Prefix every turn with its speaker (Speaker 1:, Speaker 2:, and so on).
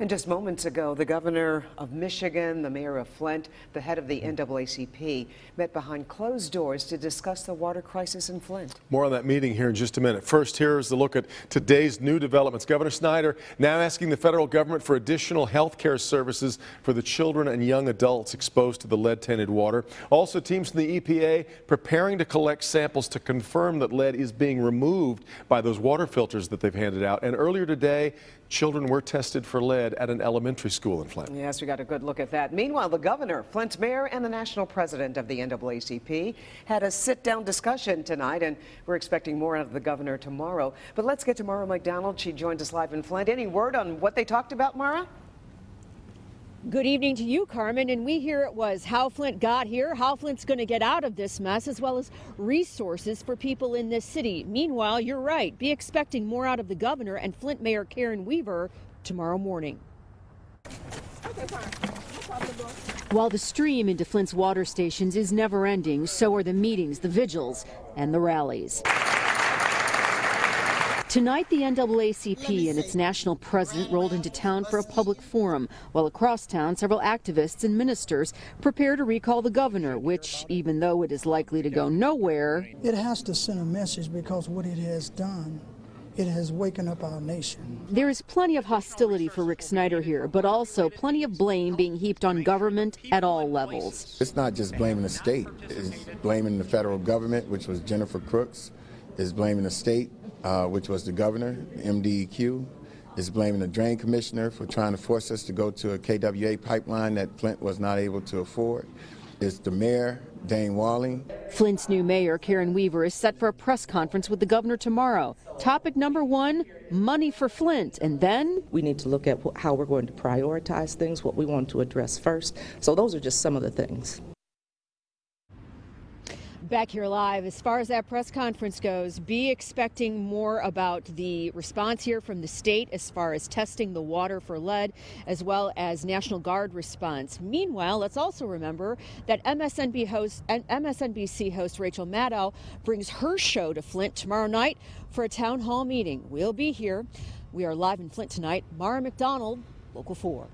Speaker 1: And just moments ago, the governor of Michigan, the mayor of Flint, the head of the NAACP met behind closed doors to discuss the water crisis in Flint.
Speaker 2: More on that meeting here in just a minute. First, here is the look at today's new developments. Governor Snyder now asking the federal government for additional health care services for the children and young adults exposed to the lead-tainted water. Also, teams from the EPA preparing to collect samples to confirm that lead is being removed by those water filters that they've handed out. And earlier today, children were tested for lead at an elementary school in Flint.
Speaker 1: Yes, we got a good look at that. Meanwhile, the governor, Flint mayor, and the national president of the NAACP had a sit-down discussion tonight, and we're expecting more out of the governor tomorrow. But let's get to Mara McDonald. She joined us live in Flint. Any word on what they talked about, Mara?
Speaker 3: Good evening to you, Carmen. And we hear it was how Flint got here, how Flint's going to get out of this mess, as well as resources for people in this city. Meanwhile, you're right. Be expecting more out of the governor and Flint Mayor Karen Weaver tomorrow morning. While the stream into Flint's water stations is never ending, so are the meetings, the vigils, and the rallies. Tonight, the NAACP and its national president rolled into town for a public forum, while across town, several activists and ministers prepare to recall the governor, which, even though it is likely to go nowhere,
Speaker 4: It has to send a message because what it has done, it has waken up our nation.
Speaker 3: there is plenty of hostility for Rick Snyder here, but also plenty of blame being heaped on government at all levels.
Speaker 5: It's not just blaming the state. It's blaming the federal government, which was Jennifer Crooks. It's blaming the state, uh, which was the governor, MDEQ. It's blaming the drain commissioner for trying to force us to go to a KWA pipeline that Flint was not able to afford. It's the mayor, Dayne Walling.
Speaker 3: Flint's new mayor, Karen Weaver, is set for a press conference with the governor tomorrow. Topic number one money for Flint. And then
Speaker 6: We need to look at how we're going to prioritize things, what we want to address first. So those are just some of the things.
Speaker 3: Back here live, as far as that press conference goes, be expecting more about the response here from the state as far as testing the water for lead, as well as National Guard response. Meanwhile, let's also remember that host, MSNBC host Rachel Maddow brings her show to Flint tomorrow night for a town hall meeting. We'll be here. We are live in Flint tonight. Mara McDonald, Local 4.